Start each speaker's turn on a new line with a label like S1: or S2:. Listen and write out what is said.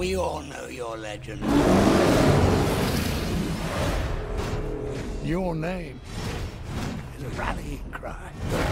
S1: We all know your legend. Your name is a rallying cry.